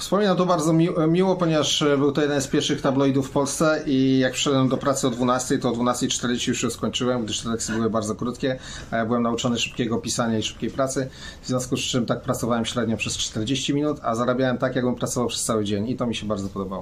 Wspominam to bardzo mi miło, ponieważ e, był to jeden z pierwszych tabloidów w Polsce i jak przyszedłem do pracy o 12, to o 12.40 już ją skończyłem, gdyż te teksty były bardzo krótkie, a ja byłem nauczony szybkiego pisania i szybkiej pracy, w związku z czym tak pracowałem średnio przez 40 minut, a zarabiałem tak, jakbym pracował przez cały dzień i to mi się bardzo podobało.